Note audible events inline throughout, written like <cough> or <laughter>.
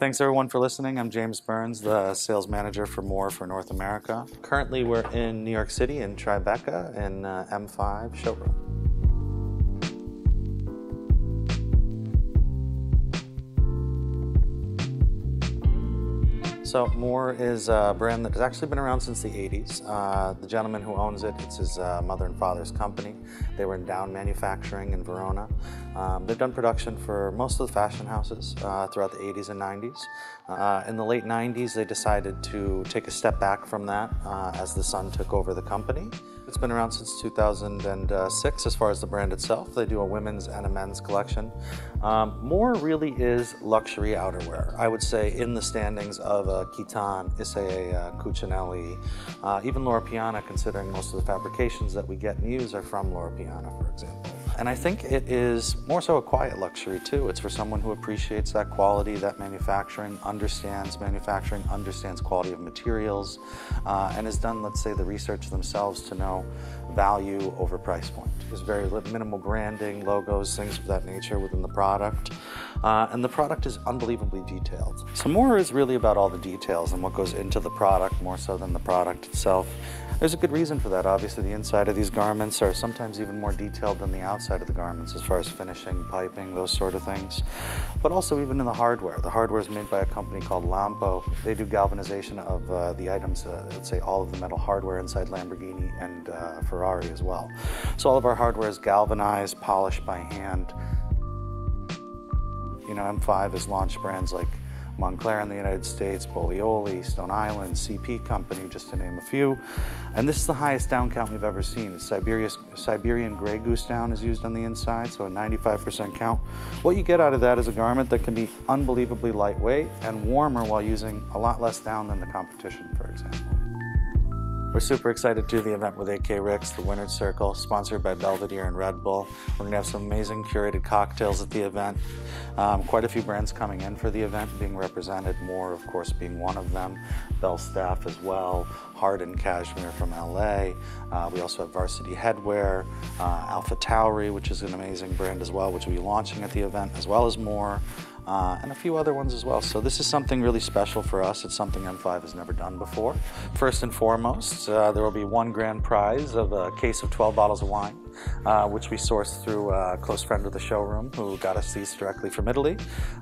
Thanks everyone for listening. I'm James Burns, the sales manager for Moorer for North America. Currently, we're in New York City in Tribeca in uh, M5 showroom. So Moorer is a brand that has actually been around since the 80s. Uh, the gentleman who owns it, it's his uh, mother and father's company. They were in Down Manufacturing in Verona. Um, they've done production for most of the fashion houses uh, throughout the 80s and 90s. Uh, in the late 90s, they decided to take a step back from that uh, as the son took over the company. It's been around since 2006 as far as the brand itself. They do a women's and a men's collection. Um, Moorer really is luxury outerwear. I would say in the standings of a Kiton, Issey, uh, uh, even Loro Piana, considering most of the fabrications that we get and use are from Loro Piana, for example. And I think it is more so a quiet luxury too. It's for someone who appreciates that quality, that manufacturing, understands manufacturing, understands quality of materials, uh, and has done, let's say, the research themselves to know value over price point. There's very minimal branding, logos, things of that nature within the product. Uh, and the product is unbelievably detailed. So Moorer is really about all the details and what goes into the product more so than the product itself. There's a good reason for that. Obviously, the inside of these garments are sometimes even more detailed than the outside of the garments as far as finishing, piping, those sort of things. But also even in the hardware. The hardware is made by a company called Lampo. They do galvanization of uh, the items, uh, let's say all of the metal hardware inside Lamborghini and uh, Ferrari as well. So all of our hardware is galvanized, polished by hand. You know, M5 has launched brands like Moncler in the United States, Boleoli, Stone Island, CP Company, just to name a few. And this is the highest down count we've ever seen. Siberian gray goose down is used on the inside, so a 95% count. What you get out of that is a garment that can be unbelievably lightweight and warmer while using a lot less down than the competition, for example. We're super excited to do the event with AK Rikk's, the Winner's Circle, sponsored by Belvedere and Red Bull. We're going to have some amazing curated cocktails at the event. Um, quite a few brands coming in for the event being represented, Moorer of course being one of them. Belstaff as well, Hardin Cashmere from LA. Uh, we also have Varsity Headwear, uh, Alpha Tauri, which is an amazing brand as well, which we'll be launching at the event, as well as Moorer uh, and a few other ones as well. So this is something really special for us. It's something M5 has never done before. First and foremost, uh, there will be one grand prize of a case of 12 bottles of wine, uh, which we sourced through a close friend of the showroom who got us these directly from Italy.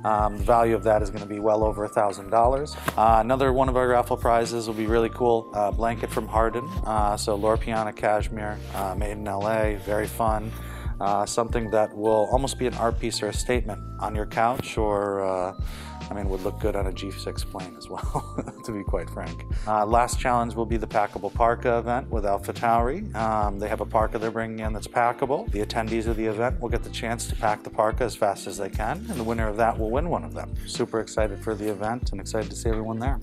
Um, the value of that is going to be well over $1,000. Uh, another one of our raffle prizes will be really cool, uh, blanket from Hardin. Uh, so Loro Piana Cashmere, made in LA, very fun uh, something that will almost be an art piece or a statement on your couch or uh, I mean, would look good on a G6 plane as well, <laughs> to be quite frank. Uh, last challenge will be the packable parka event with Alpha Tauri. Um, they have a parka they're bringing in that's packable. The attendees of the event will get the chance to pack the parka as fast as they can, and the winner of that will win one of them. Super excited for the event and excited to see everyone there.